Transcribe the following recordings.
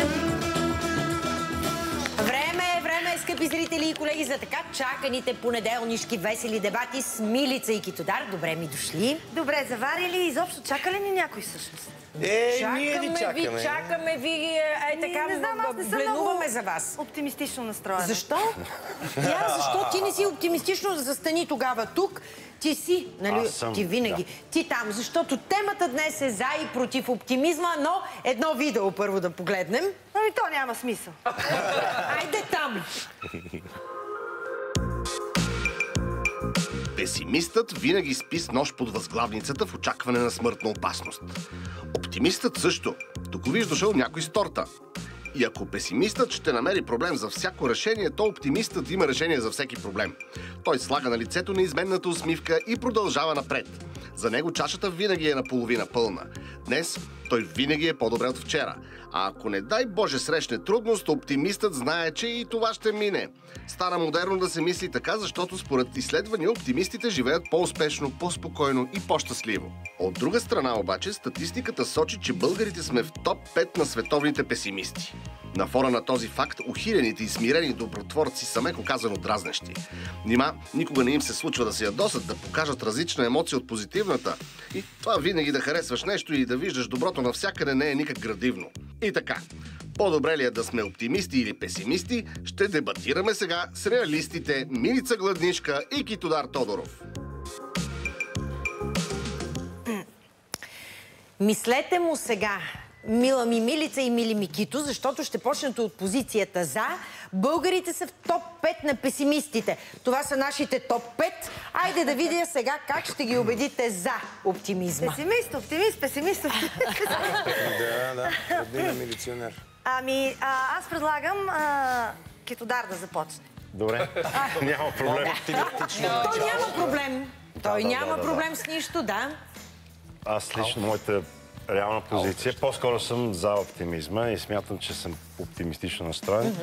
Време скъпи зрители и колеги, за така чаканите понеделнишки весели дебати с Милица и Китодар. Добре ми дошли. Добре, заварили изобщо чака ли ни някой всъщност? Е, ние ви Чакаме ви, чакаме. чакаме ви, е, е така, не знам, аз не съм бленуваме много за вас. Оптимистично настроена. Защо? Я, защо ти не си оптимистично застани тогава тук? Ти си, нали? Съм, ти винаги. Ти там, защото темата днес е за и против оптимизма, но едно видео първо да погледнем. Ами то няма смисъл. Айде там! Песимистът винаги спи с нож под възглавницата в очакване на смъртна опасност. Оптимистът също. Тук виж дошъл някой с торта. И ако песимистът ще намери проблем за всяко решение, то оптимистът има решение за всеки проблем. Той слага на лицето неизменната усмивка и продължава напред. За него чашата винаги е наполовина пълна. Днес той винаги е по-добре от вчера. А ако не дай Боже срещне трудност, оптимистът знае, че и това ще мине. Стара модерно да се мисли така, защото според изследвания оптимистите живеят по-успешно, по-спокойно и по-щастливо. От друга страна обаче, статистиката сочи, че българите сме в топ 5 на световните песимисти. На фона на този факт, ухилените и смирени добротворци са меко казано дразнещи. Нима, никога не им се случва да се ядосат, да покажат различна емоция от позитивната. И това винаги да харесваш нещо и да виждаш доброто навсякъде не е никак градивно. И така, по-добре ли е да сме оптимисти или песимисти, ще дебатираме сега с реалистите Милица Гладнишка и Китодар Тодоров. Мислете му сега, мила ми Милица и мили Микито, защото ще почнете от позицията за. Българите са в топ 5 на песимистите. Това са нашите топ 5. Айде да видя сега как ще ги убедите за оптимизма. Песимист, оптимист, песимист, оптимист. Да, да, роднина милиционер. Ами, а, аз предлагам а, Кетодар да започне. Добре, няма проблем. Той няма проблем. Той няма проблем с нищо, да. Аз лично моята реална позиция, по-скоро съм за оптимизма и смятам, че съм оптимистично настроен.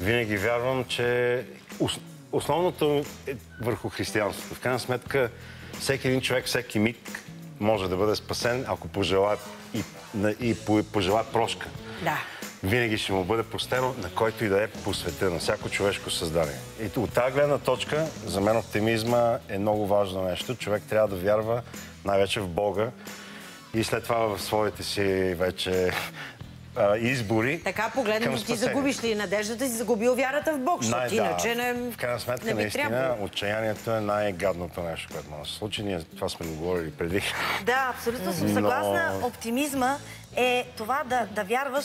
Винаги вярвам, че ос- основното е върху християнството. В крайна сметка, всеки един човек, всеки миг може да бъде спасен, ако пожелае и, на- и по- пожелае прошка. Да. Винаги ще му бъде простено на който и да е по света, на всяко човешко създание. И от тази гледна точка, за мен оптимизма е много важно нещо. Човек трябва да вярва най-вече в Бога и след това в своите си вече а, избори. Така към погледнато ти загубиш ли надеждата си, загубил вярата в Бог, защото да. иначе не В крайна сметка, не наистина, отчаянието е най-гадното нещо, което може да се случи. Ние това сме го говорили преди. Да, абсолютно съм Но- съгласна. Оптимизма е това да, да вярваш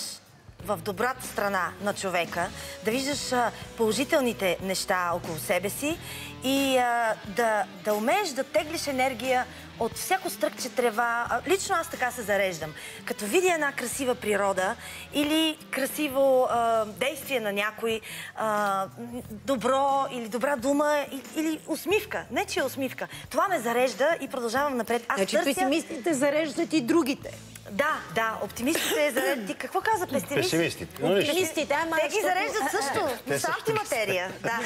в добрата страна на човека, да виждаш положителните неща около себе си и а, да, да умееш да теглиш енергия от всяко стръкче трева. Лично аз така се зареждам. Като видя една красива природа или красиво а, действие на някой, а, добро или добра дума или усмивка. Не, че е усмивка. Това ме зарежда и продължавам напред. Аз Значи търся... песимистите зареждат и другите. Да, да, оптимистите зареждат. Ти какво каза песимист? Песимистите. Но нищо. Оптимистите, ама... Те ги зареждат също. Те Те са също антиматерия. Да.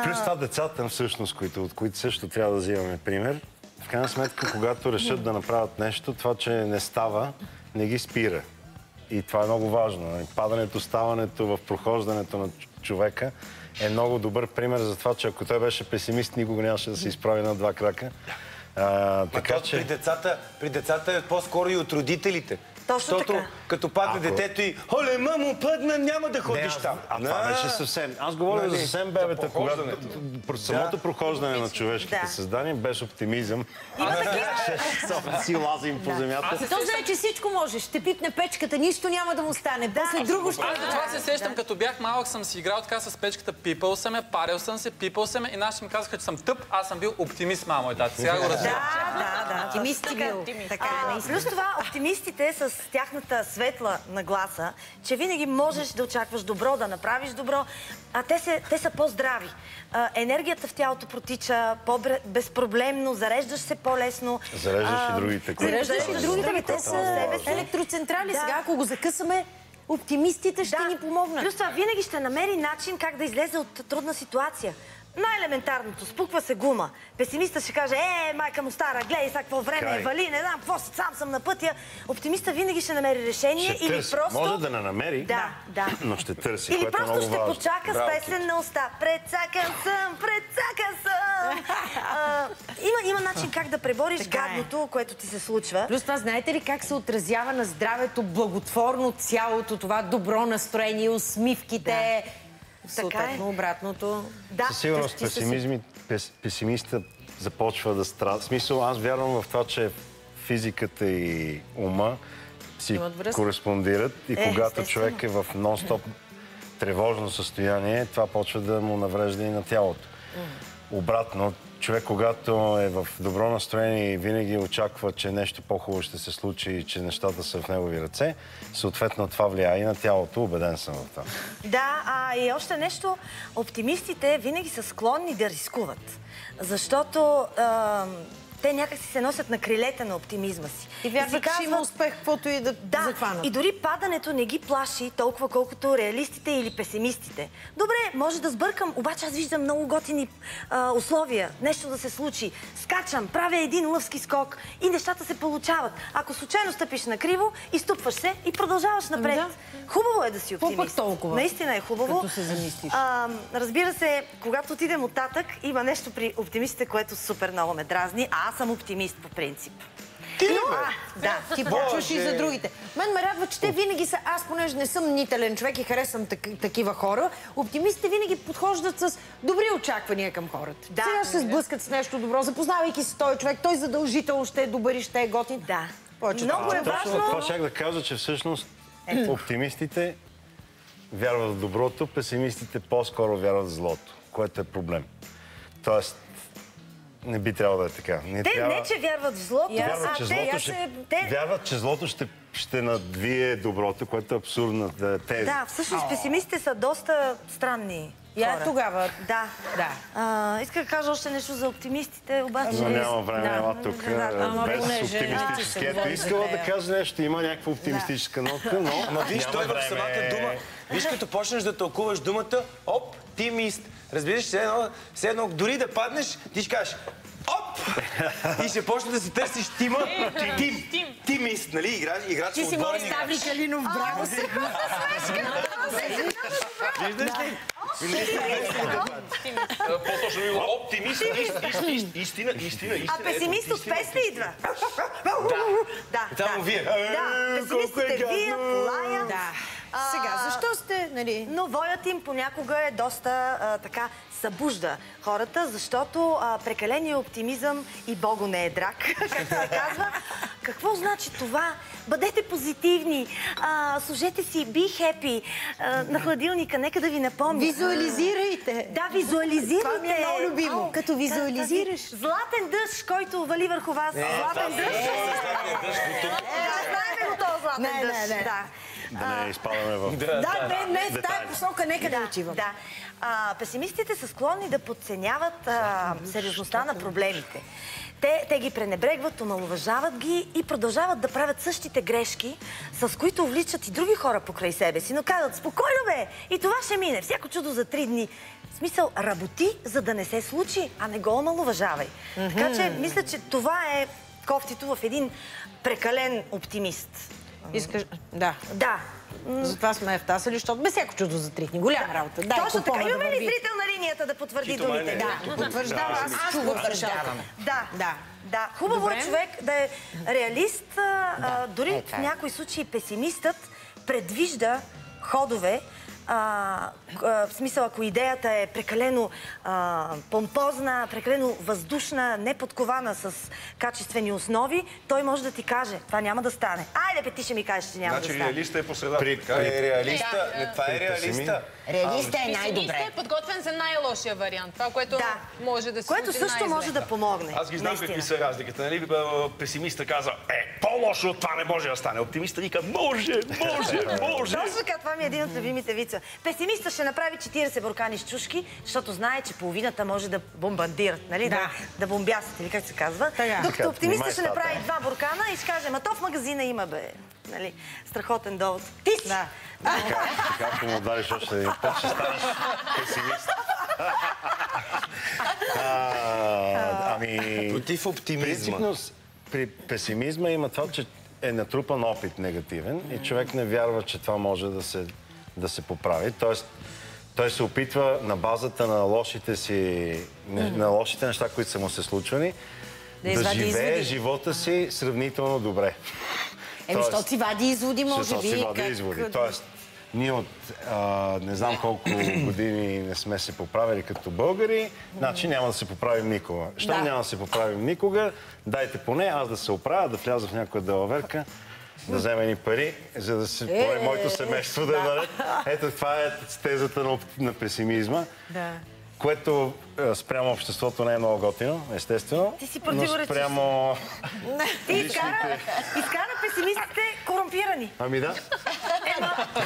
Плюс това децата, всъщност, които, от които също трябва да взимаме пример. В крайна сметка, когато решат да направят нещо, това, че не става, не ги спира. И това е много важно. Нали? Падането, ставането в прохождането на човека е много добър пример за това, че ако той беше песимист, никога нямаше да се изправи на два крака. А, така че... при, децата, при децата е по-скоро и от родителите. Точно Защото така. Като падне Ако- детето и оле, мамо, падна, няма да ходиш там. А това Не. беше съвсем. Аз говоря Нали, за съвсем за бебета, когато про- самото прохождане на човешките Да. създания без оптимизъм. Има такива. Си лазим по земята. То знае, че всичко може. Ще пипне печката, нищо няма да му стане. После друго ще... Аз за това се сещам, като бях малък, съм си играл така с печката, пипал съм я, парил съм се, пипал съм я и нашите ми казаха, че съм тъп, аз съм бил оптимист, мамо и тати. Сега го разбирам. Да, да, да. Оптимисти бил. Така е, А, наистина. плюс това, оптимистите с тяхната светла нагласа, че винаги можеш да очакваш добро, да направиш добро, а те, се, те са по-здрави. Енергията в тялото протича по-безпроблемно, зареждаш се по-лесно. Зареждаш А, и другите, които- Зареждаш и другите, те са електроцентрали. Да. Сега, ако го закъсаме, оптимистите ще ни помогнат. Плюс това винаги ще намери начин как да излезе от трудна ситуация. Най-елементарното. Спуква се гума. Песимиста ще каже, е, майка му стара, гледай сега какво време Край. е, вали, не знам, какво си, сам съм на пътя. Оптимиста винаги ще намери решение Ще или търси. просто... Може да не намери, Да, да. но ще търси, Или е просто много ще важно. почака Браво, с песен на уста. Прецакан съм, прецакан съм. А, има, има начин как да пребориш Така е. гадното, което ти се случва. Плюс това, знаете ли как се отразява на здравето благотворно цялото това добро настроение, усмивките? Съответно, е. обратното. Да, Със сигурност песимизми, пес, песимиста започва да страда. В смисъл, аз вярвам в това, че физиката и ума си кореспондират и Е, когато естествено. човек е в нон-стоп тревожно състояние, това почва да му наврежда и на тялото. Обратно, човек, когато е в добро настроение и винаги очаква, че нещо по-хубаво ще се случи и че нещата са в негови ръце, съответно това влияе и на тялото, убеден съм в това. Да, а и още нещо. Оптимистите винаги са склонни да рискуват. Защото те някакси се носят на крилете на оптимизма си. И вярват, си че има успех, каквото и да Да, захванат. и дори падането не ги плаши толкова, колкото реалистите или песимистите. Добре, може да сбъркам, обаче аз виждам много готини а, условия, нещо да се случи. Скачам, правя един лъвски скок и нещата се получават. Ако случайно стъпиш на криво, изтупваш се и продължаваш напред. да. Хубаво е да си Какво пък оптимист. толкова? Наистина е хубаво. Като се замислиш. А, разбира се, когато отидем оттатък, има нещо при оптимистите, което супер много ме дразни, а аз съм оптимист по принцип. Ти ли, бе? а, да. Ти почваш и за другите. Мен ме радва, че те винаги са, аз понеже не съм нителен човек и харесвам так, такива хора, оптимистите винаги подхождат с добри очаквания към хората. Да. Сега ще се сблъскат с нещо добро, запознавайки се с този човек, той задължително ще е добър и ще е готин. Да. Повече Много това. е Точно важно. това щях да кажа, че всъщност оптимистите вярват в доброто, песимистите по-скоро вярват в злото, което е проблем. Тоест, не би трябвало да е така. Не Те трябва... не, че вярват в злото, Вярват, а че те, злото аз ще... се- те... Вярват, че злото ще, ще надвие доброто, което е абсурдна теза. Да, всъщност песимистите са доста странни Я хора. тогава. Да. Да. А, иска да кажа още нещо за оптимистите, обаче... Но няма време, Да. ела тук, Да, ама без понеже оптимистически. Ето, искала да кажа нещо, има някаква оптимистическа нотка, но Ма виж, той в самата дума. Виж, като почнеш да тълкуваш думата оптимист. Разбираш, все едно, все едно дори да паднеш, ти ще кажеш Оп! И ще почне да си търсиш тима. Тим. Тимист, нали? Играч, играч Ти си мой отборен играч. Ставли Калинов, браво се. Виждаш ли? По-точно би било оптимист, ист- ист- ист- истина, истина, истина. А песимист от песни идва. Да, Само да. вие. Да, Е, е песимистите вият, лаят. Да. А, Сега, защо сте, нали... Но воят им понякога е доста а, така събужда хората, защото а, прекаления оптимизъм и Бого не е драг, както се казва. Какво значи това? Бъдете позитивни, а, служете си, be happy а, на хладилника, нека да ви напомня. Визуализирайте. Да, визуализирайте. Това ми е много любимо. Ау, Като визуализираш. тази Златен дъжд, който вали върху вас. Златен дъжд. Е, знаете го този златен Не, не, дъжд. не. Да. Да не изпадаме в... Да, не, не, в тази посока нека да отивам. Да. А, песимистите са склонни да подценяват а, сериозността на проблемите. Те, те ги пренебрегват, омалуважават ги и продължават да правят същите грешки, с които увличат и други хора покрай себе си. Но казват, спокойно бе, и това ще мине. Всяко чудо за три дни. В смисъл, работи, за да не се случи, а не го омалуважавай. Така че, мисля, че това е кофтито в един прекален оптимист. Искаш... Да. Да. Затова сме втасали, защото без всяко чудо за три дни. Голяма работа. Дай Точно така. да Имаме ли зрител на линията да потвърди Чито думите? не. Да. Потвърждава, аз чувам потвърждавам. Да, Да. да. Хубаво Добре. е човек да е реалист, а, а, дори е, в е. някои случаи песимистът предвижда ходове, а, в смисъл, ако идеята е прекалено а, помпозна, прекалено въздушна, неподкована с качествени основи, той може да ти каже, това няма да стане. Айде, бе, ти ще ми кажеш, че няма Значи да стане. реалиста е по средата. При-? Е, реалиста. Не, това е При реалиста. Реалиста е Песимистът най-добре. е подготвен за най-лошия вариант. Това, което Да. може да се Което също може да помогне. Аз ги знам Наистина. какви са разликите. Нали? Песимиста каза, е, по-лошо от това не може да стане. Оптимиста вика, може, може, може. Точно така, това ми е един от любимите вица. Песимиста ще направи 40 буркани с чушки, защото знае, че половината може да бомбардират, нали? Да. Да, да бомбясат, или как се казва. Така. Докато оптимиста ще направи два буркана и ще каже, ма то в магазина има, бе. Нали? Страхотен довод. Ти си! Да. Така, ако му удариш още един път, ще станеш песимист. А, ами... Против оптимизма. При песимизма има това, че е натрупан опит негативен и човек не вярва, че това може да се, да се поправи. Тоест, той се опитва на базата на лошите си, на лошите неща, които са му се случвали, Да живее изводи. живота си сравнително добре. Еми, защото си вади изводи, може би. си води как- изводи. Тоест, ние от а, не знам колко години не сме се поправили като българи, значи няма да се поправим никога. Щом Да. няма да се поправим никога, дайте поне аз да се оправя, да вляза в някоя далаверка, да взема едни пари, за да се поне моето семейство да е наред. Ето това е тезата на, песимизма. Да. Което е, спрямо обществото не е много готино, естествено. Ти си но противоречиш. спрямо... Ти изкара, изкара песимистите корумпирани. Ами да.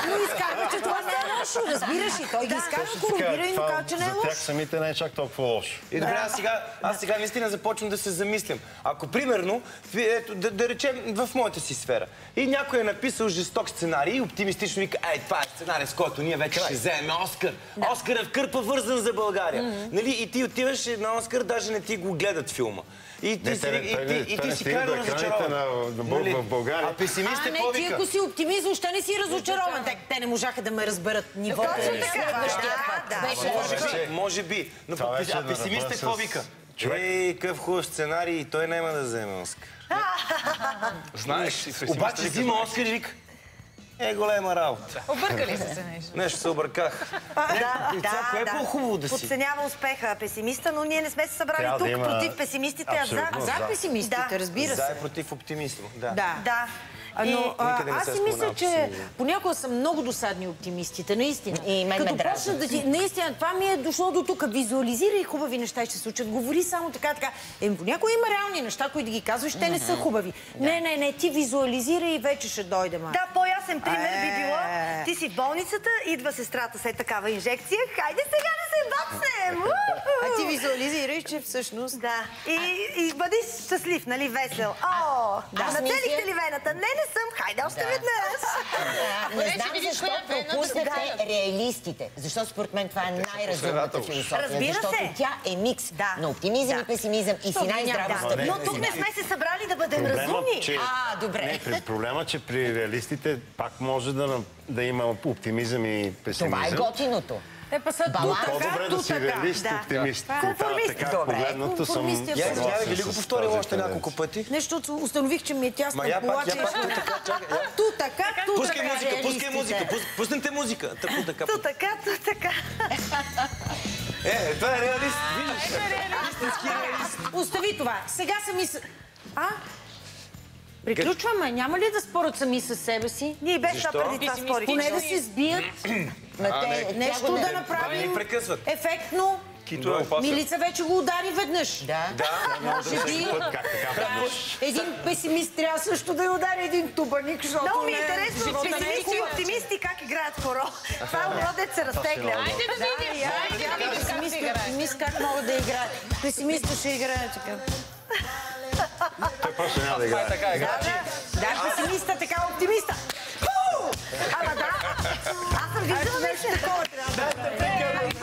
Но изкарва, че това не е лошо, разбираш ли? Той ги изкарва, корумпира и това казва, че не е за тях лошо. самите не е чак толкова лошо. И добре, аз сега, аз сега наистина започвам да се замислям. Ако, примерно, ето, да, да речем в моята си сфера, и някой е написал жесток сценарий и оптимистично вика, ей, това е сценарий, с който ние вече ще вземем Оскар. Оскар е в кърпа вързан за България. Нали? И ти отиваш на Оскар, даже не ти го гледат филма. И ти, Не, си, те и, и ти си крайно разочарован. на- на в България. А песимист А е не, ти ако си оптимист, въобще не си разочарован. Те, те не можаха да ме разберат нивото. Следващия да, път. да. Беше Може би, може би. Но а е да песимист е работя какво вика? човек. Ей, какъв хубав сценарий той няма да вземе Оскар. Знаеш, песимистът Обаче взима. Оскар и вика, е голема работа. Объркали са се нещо. Нещо се обърках. Да, И това, кое е по-хубаво да си? Подценява успеха песимиста, но ние не сме се събрали Трябва да тук има- против песимистите, а за... За Да. песимистите, Да. разбира За се. и против оптимизма. Да. Да. Да. Но а, аз се си мисля, че понякога са много досадни оптимистите, наистина. И мен ме Като дразни. почнат да ти... Наистина, това ми е дошло до тук. Визуализирай хубави неща, ще се случат. Говори само така, така. Е, понякога има реални неща, които да ги казваш, те не са хубави. Не, не, не, ти визуализирай и вече ще дойде, ма. Да, по-ясен пример би било. Е. Ти си в болницата, идва сестрата след такава инжекция. Хайде сега да се бацнем! А ти визуализирай, че всъщност... Да. И, и бъди щастлив, нали, весел. О, да. Нацелихте ли вената? Не, не съм. Хайде още веднъж. А, Добре, Не знам защо да пропуснахте реалистите. Защото според мен това е най-разумната философия. Разбира защото се. тя е микс Да. на оптимизъм Да. и песимизъм и си най-здраво Да. Но тук не сме се събрали да бъдем Проблемът, разумни. че... А, добре. Не, при- проблема, че при реалистите пак може да, да има оптимизъм и песимизъм. Това е готиното. Те па са Баланс. По-добре да си реалист, Да. оптимист. Да. Конформист. така погледнато съм е извинявай, дали го повторил още няколко пъти? Нещо установих, че ми е тясно я пак, ту така, чакай, я. Ту така, ту Пускай така, музика, пускай музика, пус- пуснете музика. Тъпо така. Ту така, ту така. Е, това е реалист, виждаш. Истински реалист. Остави това. Сега сами с... А? Приключваме. Няма ли да спорят сами с себе си? Ние без това преди това спорихме. Поне да се сбият, те- нещо да направим ефектно. Кито е опасен. Милица вече го удари веднъж. Да. Може би да, един песимист трябва също да я удари един тубаник, защото Много ми е интересно е песимисти и оптимисти как играят хоро. Това е уродец се разтегля. Айде да видим. Айде да видим как песимист могат да играят. Песимиста ще играе така. Той просто няма да играе. Това е така игра. Да, песимиста, така оптимиста. Ама да, аз съм виждала нещо такова. Да, да, да.